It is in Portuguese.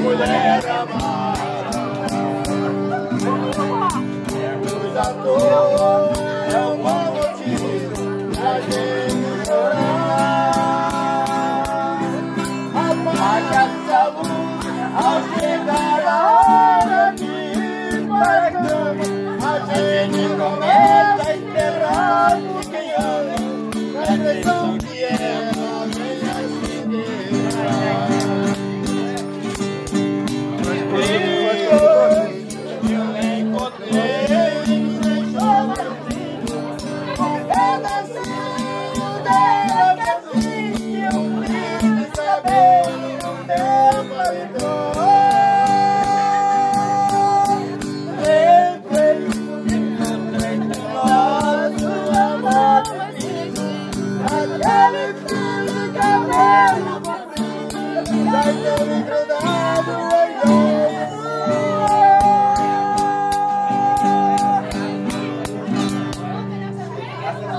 mulher amada. É luz à toa, é bom motivo pra gente chorar. Apaga essa luz ao chegar a hora de ir cama. A gente